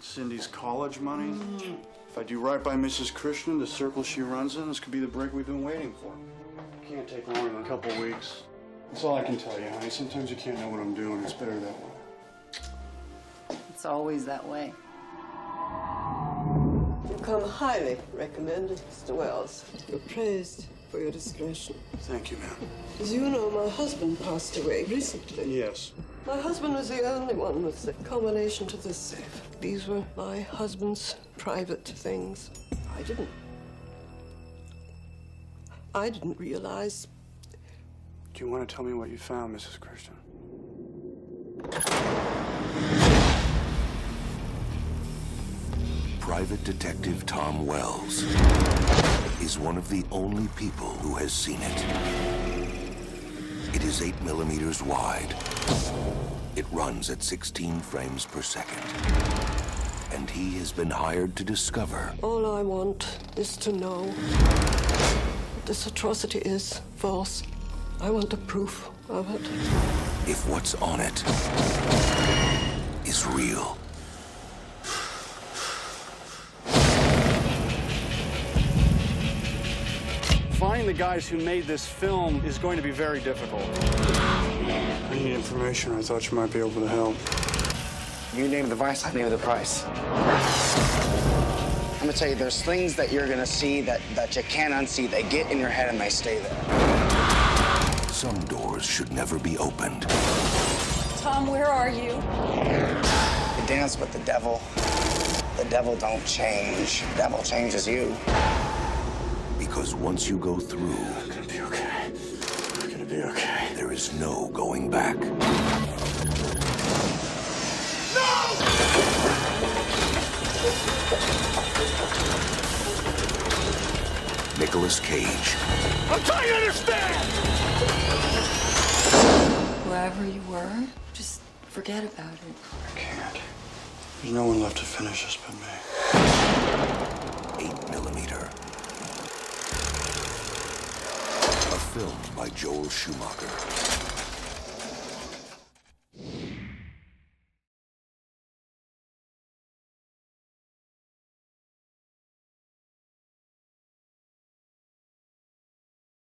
Cindy's college money. If I do right by Mrs. Christian, the circle she runs in, this could be the break we've been waiting for. Can't take longer than a couple weeks. That's all I can tell you, honey. Sometimes you can't know what I'm doing. It's better that way. It's always that way. You've come highly recommended, Mr. Welles. You're praised for your discretion. Thank you, ma'am. As you know, my husband passed away recently. Yes. My husband was the only one with the combination to this safe. These were my husband's private things. I didn't. I didn't realize. Do you want to tell me what you found, Mrs. Christian? Private Detective Tom Welles is one of the only people who has seen it. It is 8 millimeters wide. It runs at 16 frames per second. And he has been hired to discover All I want is to know that this atrocity is false. I want the proof of it. if what's on it is real. Finding the guys who made this film is going to be very difficult. I need information. I thought you might be able to help. You name the vice, I name the price. I'm gonna tell you, there's things that you're gonna see that, that you can't unsee. They get in your head and they stay there. Some doors should never be opened. Tom, where are you? You dance with the devil. The devil don't change. The devil changes you. Because once you go through, It's gonna be okay. It's gonna be okay. there is no going back. No! Nicolas Cage, I'm trying to understand! Wherever you were, just forget about it. I can't. There's no one left to finish this but me. A film by Joel Schumacher.